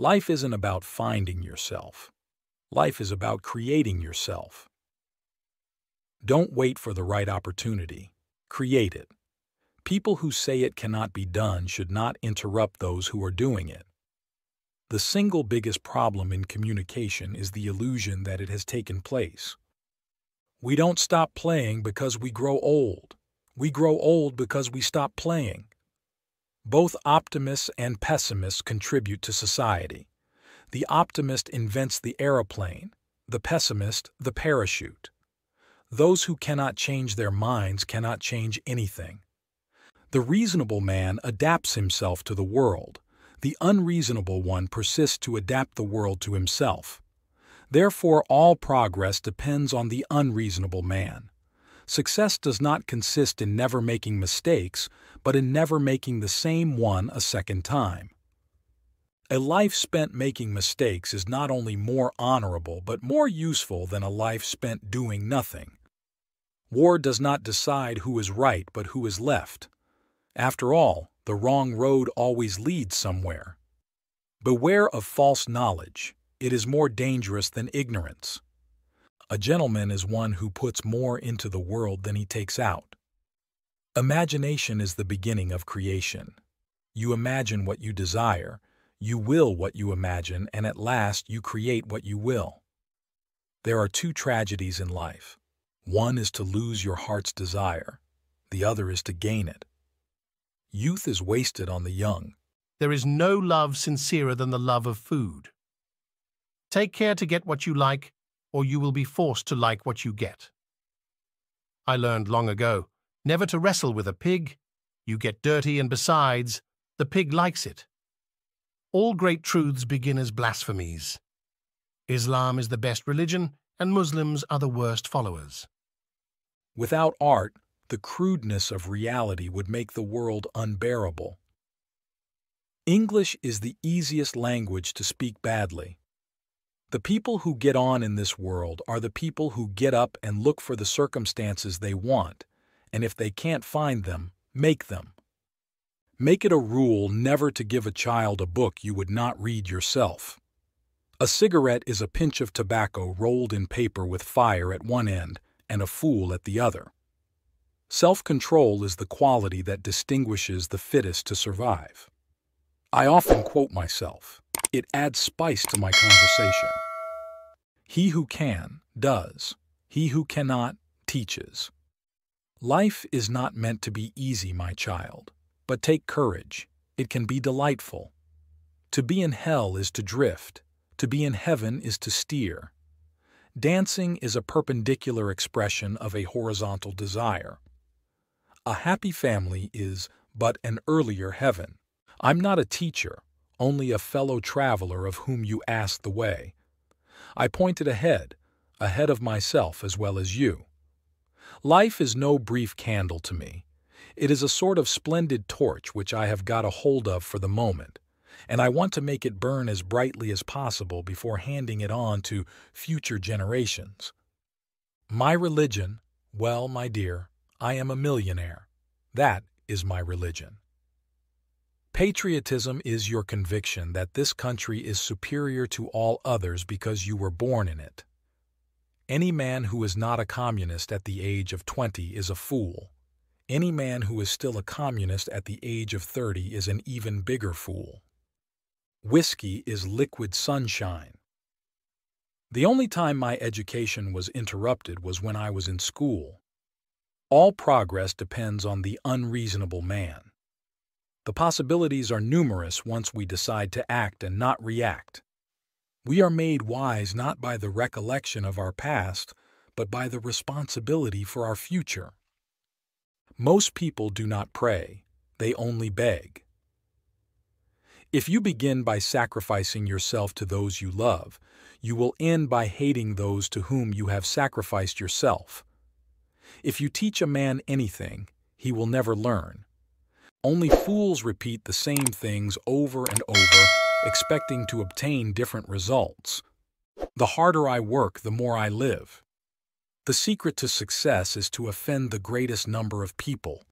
Life isn't about finding yourself. Life is about creating yourself. Don't wait for the right opportunity. Create it. People who say it cannot be done should not interrupt those who are doing it. The single biggest problem in communication is the illusion that it has taken place. We don't stop playing because we grow old. We grow old because we stop playing. Both optimists and pessimists contribute to society. The optimist invents the aeroplane, the pessimist the parachute. Those who cannot change their minds cannot change anything. The reasonable man adapts himself to the world. The unreasonable one persists to adapt the world to himself. Therefore, all progress depends on the unreasonable man. Success does not consist in never making mistakes, but in never making the same one a second time. A life spent making mistakes is not only more honorable but more useful than a life spent doing nothing. War does not decide who is right but who is left. After all, the wrong road always leads somewhere. Beware of false knowledge. It is more dangerous than ignorance. A gentleman is one who puts more into the world than he takes out. Imagination is the beginning of creation. You imagine what you desire, you will what you imagine, and at last you create what you will. There are two tragedies in life. One is to lose your heart's desire, the other is to gain it. Youth is wasted on the young. There is no love sincerer than the love of food. Take care to get what you like, or you will be forced to like what you get. I learned long ago never to wrestle with a pig. You get dirty, and besides, the pig likes it. All great truths begin as blasphemies. Islam is the best religion, and Muslims are the worst followers. Without art, the crudeness of reality would make the world unbearable. English is the easiest language to speak badly. The people who get on in this world are the people who get up and look for the circumstances they want, and if they can't find them, make them. Make it a rule never to give a child a book you would not read yourself. A cigarette is a pinch of tobacco rolled in paper with fire at one end and a fool at the other. Self-control is the quality that distinguishes the fittest to survive. I often quote myself. It adds spice to my conversation. He who can, does. He who cannot, teaches. Life is not meant to be easy, my child, but take courage. It can be delightful. To be in hell is to drift. To be in heaven is to steer. Dancing is a perpendicular expression of a horizontal desire. A happy family is but an earlier heaven. I'm not a teacher, only a fellow traveler of whom you ask the way. I pointed ahead, ahead of myself as well as you. Life is no brief candle to me. It is a sort of splendid torch which I have got a hold of for the moment, and I want to make it burn as brightly as possible before handing it on to future generations. My religion, well, my dear, I am a millionaire. That is my religion. Patriotism is your conviction that this country is superior to all others because you were born in it. Any man who is not a communist at the age of 20 is a fool. Any man who is still a communist at the age of 30 is an even bigger fool. Whiskey is liquid sunshine. The only time my education was interrupted was when I was in school. All progress depends on the unreasonable man. The possibilities are numerous once we decide to act and not react. We are made wise not by the recollection of our past, but by the responsibility for our future. Most people do not pray, they only beg. If you begin by sacrificing yourself to those you love, you will end by hating those to whom you have sacrificed yourself. If you teach a man anything, he will never learn. Only fools repeat the same things over and over, expecting to obtain different results. The harder I work, the more I live. The secret to success is to offend the greatest number of people.